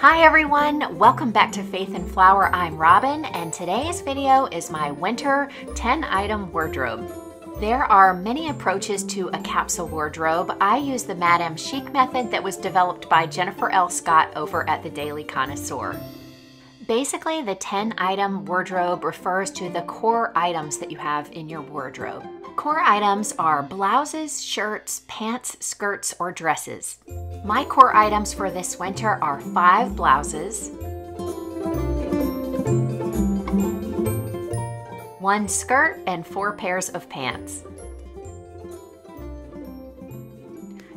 Hi everyone, welcome back to Faith and Flour. I'm Robin and today's video is my winter 10 item wardrobe. There are many approaches to a capsule wardrobe. I use the Madame Chic method that was developed by Jennifer L. Scott over at the Daily Connoisseur. Basically, the 10 item wardrobe refers to the core items that you have in your wardrobe. Core items are blouses, shirts, pants, skirts, or dresses. My core items for this winter are five blouses, one skirt, and four pairs of pants.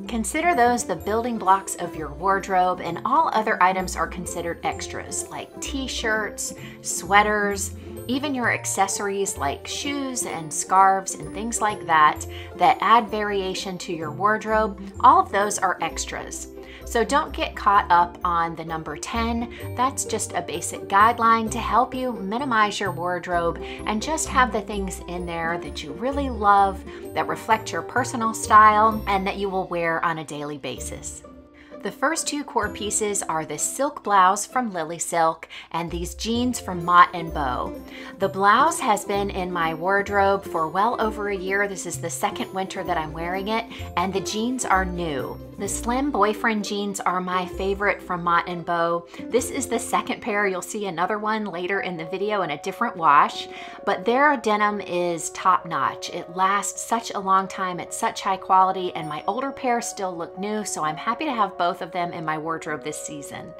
Consider those the building blocks of your wardrobe, and all other items are considered extras like t shirts, sweaters, even your accessories like shoes and scarves and things like that that add variation to your wardrobe, all of those are extras. So don't get caught up on the number 10. That's just a basic guideline to help you minimize your wardrobe and just have the things in there that you really love, that reflect your personal style, and that you will wear on a daily basis. The first two core pieces are the silk blouse from Lily Silk and these jeans from Mott and Bow. The blouse has been in my wardrobe for well over a year. This is the second winter that I'm wearing it, and the jeans are new. The slim boyfriend jeans are my favorite from Mott and Bow. This is the second pair. You'll see another one later in the video in a different wash, but their denim is top notch. It lasts such a long time. It's such high quality, and my older pair still look new, so I'm happy to have both of them in my wardrobe this season.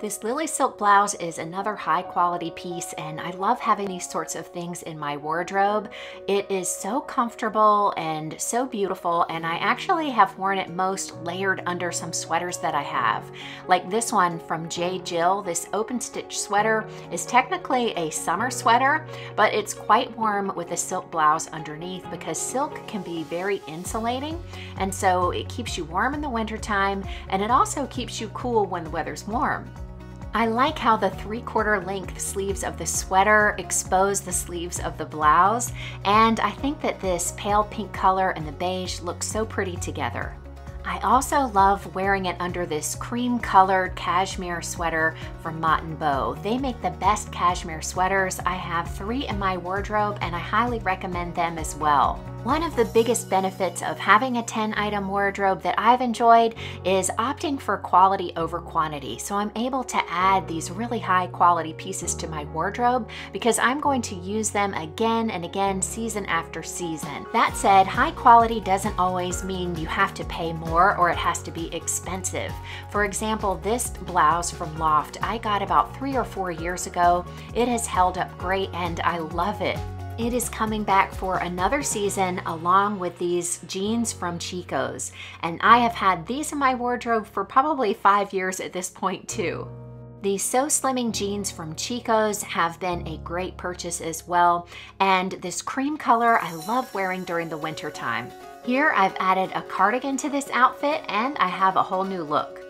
This Lily Silk blouse is another high quality piece and I love having these sorts of things in my wardrobe. It is so comfortable and so beautiful and I actually have worn it most layered under some sweaters that I have. Like this one from J. Jill, this open stitch sweater is technically a summer sweater, but it's quite warm with a silk blouse underneath because silk can be very insulating and so it keeps you warm in the wintertime and it also keeps you cool when the weather's warm. I like how the three quarter length sleeves of the sweater expose the sleeves of the blouse, and I think that this pale pink color and the beige look so pretty together. I also love wearing it under this cream colored cashmere sweater from Mott & Bow. They make the best cashmere sweaters. I have three in my wardrobe and I highly recommend them as well. One of the biggest benefits of having a 10 item wardrobe that I've enjoyed is opting for quality over quantity. So I'm able to add these really high quality pieces to my wardrobe because I'm going to use them again and again season after season. That said, high quality doesn't always mean you have to pay more or it has to be expensive. For example, this blouse from Loft I got about three or four years ago. It has held up great and I love it. It is coming back for another season along with these jeans from Chico's. And I have had these in my wardrobe for probably five years at this point too. These So Slimming jeans from Chico's have been a great purchase as well. And this cream color I love wearing during the winter time. Here I've added a cardigan to this outfit and I have a whole new look.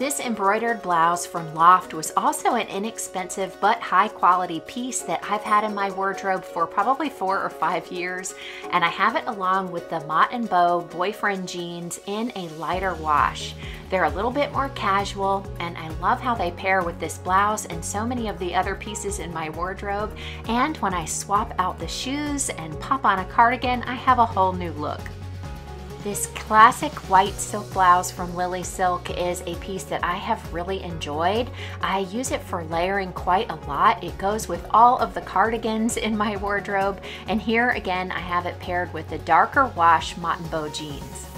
This embroidered blouse from Loft was also an inexpensive but high quality piece that I've had in my wardrobe for probably four or five years and I have it along with the Mott & Bow boyfriend jeans in a lighter wash. They're a little bit more casual and I love how they pair with this blouse and so many of the other pieces in my wardrobe and when I swap out the shoes and pop on a cardigan I have a whole new look. This classic white silk blouse from Lily Silk is a piece that I have really enjoyed. I use it for layering quite a lot. It goes with all of the cardigans in my wardrobe. And here again, I have it paired with the darker wash Bow jeans.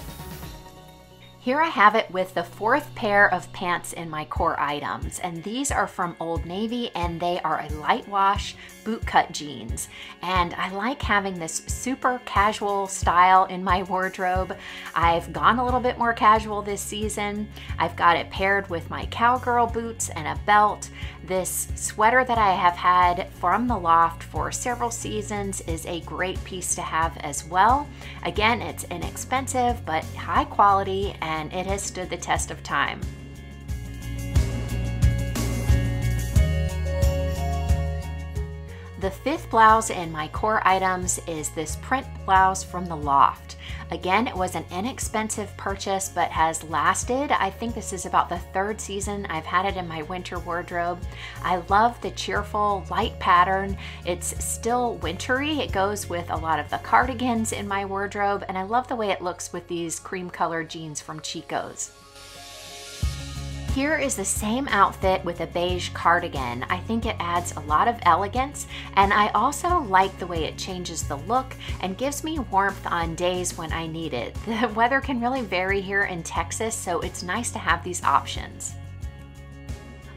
Here I have it with the fourth pair of pants in my core items, and these are from Old Navy and they are a light wash bootcut jeans. And I like having this super casual style in my wardrobe. I've gone a little bit more casual this season. I've got it paired with my cowgirl boots and a belt. This sweater that I have had from the loft for several seasons is a great piece to have as well. Again, it's inexpensive but high quality and it has stood the test of time. The fifth blouse in my core items is this print blouse from the Loft. Again, it was an inexpensive purchase, but has lasted. I think this is about the third season I've had it in my winter wardrobe. I love the cheerful, light pattern. It's still wintry. It goes with a lot of the cardigans in my wardrobe, and I love the way it looks with these cream colored jeans from Chico's. Here is the same outfit with a beige cardigan. I think it adds a lot of elegance and I also like the way it changes the look and gives me warmth on days when I need it. The weather can really vary here in Texas so it's nice to have these options.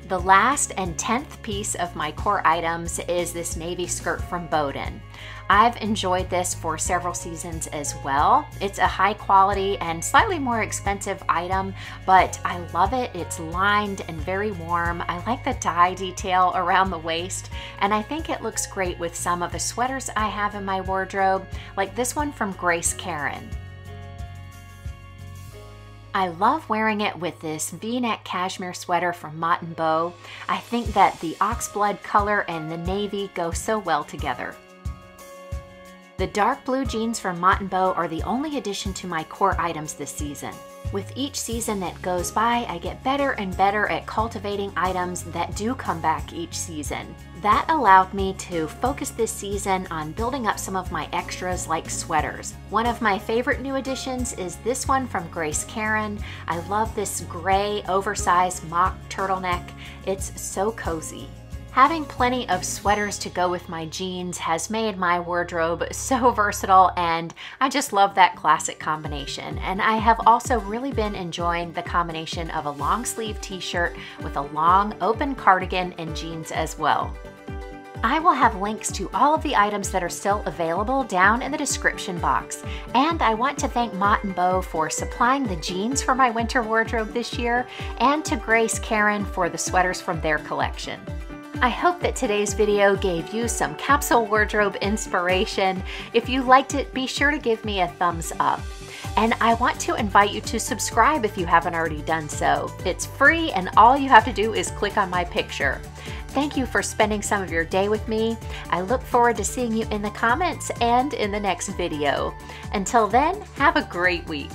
The last and 10th piece of my core items is this navy skirt from Boden. I've enjoyed this for several seasons as well. It's a high quality and slightly more expensive item, but I love it. It's lined and very warm. I like the tie detail around the waist, and I think it looks great with some of the sweaters I have in my wardrobe, like this one from Grace Karin. I love wearing it with this v-neck cashmere sweater from Mott & Bow. I think that the oxblood color and the navy go so well together. The dark blue jeans from Mott & Bow are the only addition to my core items this season. With each season that goes by, I get better and better at cultivating items that do come back each season. That allowed me to focus this season on building up some of my extras like sweaters. One of my favorite new additions is this one from Grace Karin. I love this gray oversized mock turtleneck. It's so cozy. Having plenty of sweaters to go with my jeans has made my wardrobe so versatile and I just love that classic combination. And I have also really been enjoying the combination of a long sleeve t-shirt with a long open cardigan and jeans as well. I will have links to all of the items that are still available down in the description box. And I want to thank Mott & Bow for supplying the jeans for my winter wardrobe this year and to Grace Karin for the sweaters from their collection. I hope that today's video gave you some capsule wardrobe inspiration. If you liked it, be sure to give me a thumbs up. And I want to invite you to subscribe if you haven't already done so. It's free and all you have to do is click on my picture. Thank you for spending some of your day with me. I look forward to seeing you in the comments and in the next video. Until then, have a great week.